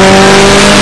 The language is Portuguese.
Música